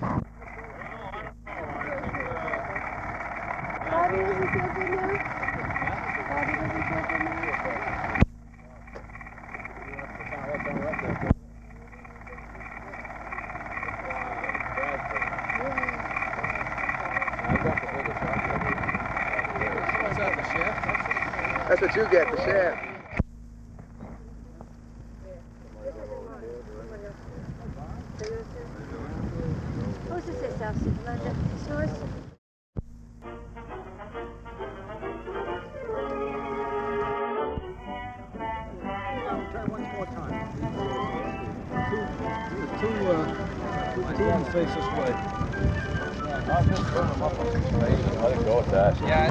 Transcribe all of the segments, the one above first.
Bobby doesn't feel good now? Bobby doesn't feel good? That's what you get, the shaft. More time. Two, two, uh, two, two face this way. I'll just turn them up on six space. Let it go with that. Yeah.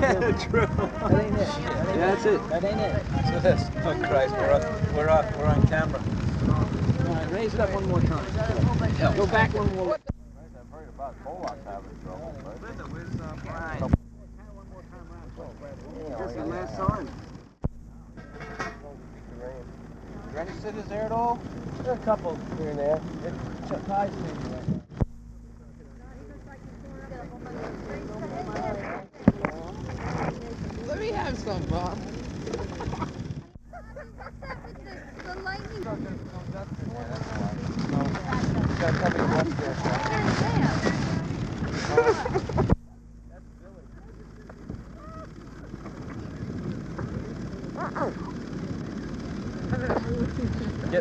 Yeah, true. That ain't it. Yeah, that's it. That ain't it. So this. Oh Christ, we're up. We're up. We're on camera. All right, raise it up one more time. Go back one more. I've heard about Pollock having trouble, but. Linda, where's Brian? This the last time. Granny sitters there at all? There are a couple here and there. It surprised me. Let me have some, Bob. Getting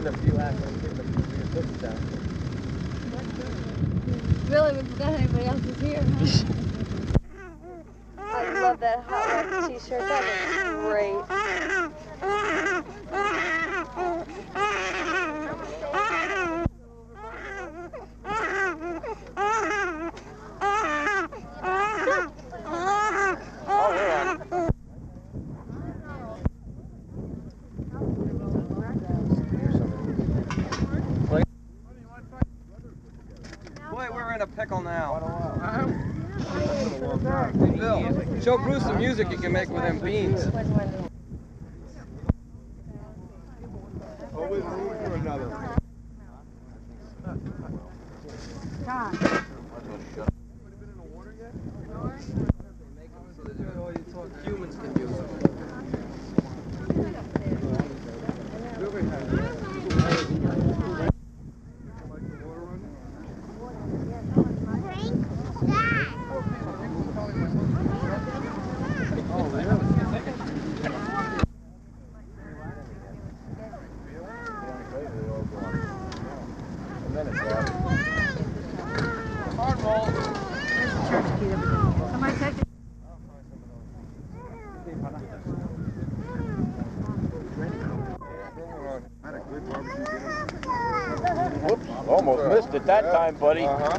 a few out, getting a few of down. Really, we forgot anybody else is here, huh? I love that hot t-shirt. That looks great. In a pickle now. Hey, Bill, show Bruce the music you can make with them beans. Always room for another. Humans can use them. Somebody take it. Whoops, almost missed it that time, buddy. Uh-huh.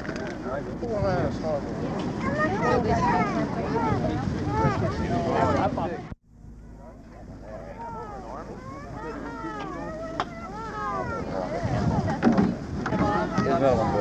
Here's another one,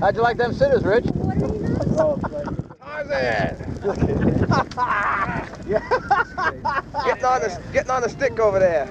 How'd you like them sitters, Rich? What are you Getting on the getting on the stick over there.